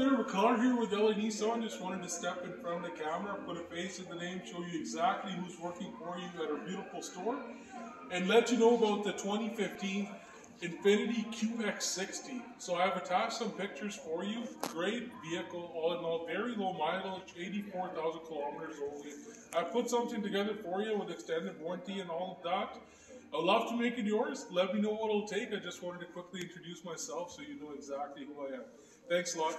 McConnor here with LA Nissan. Just wanted to step in front of the camera, put a face to the name, show you exactly who's working for you at our beautiful store, and let you know about the 2015 Infiniti QX60. So I have attached some pictures for you. Great vehicle, all in all, very low mileage, 84,000 kilometers only. I put something together for you with extended warranty and all of that. I'd love to make it yours. Let me know what it'll take. I just wanted to quickly introduce myself so you know exactly who I am. Thanks a lot.